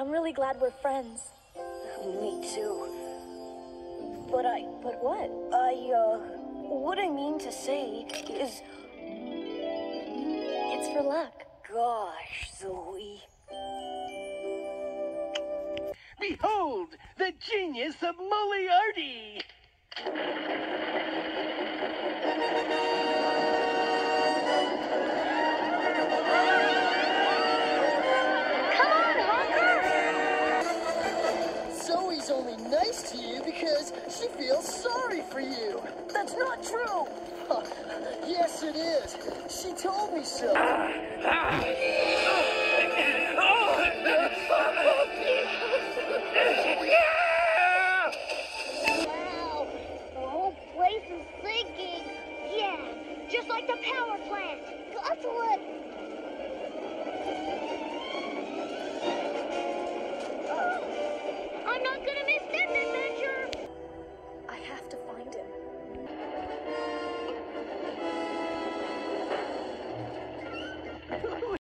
I'm really glad we're friends. Me too. But I. But what? I, uh, what I mean to say is, It's for luck. gosh, Zoey. Behold, the genius of Moliarty! Nice to you because she feels sorry for you. That's not true! Huh, yes, it is. She told me so. Wow, the whole place is sinking. Yeah, just like the power plant. God's what? Oh, I'm not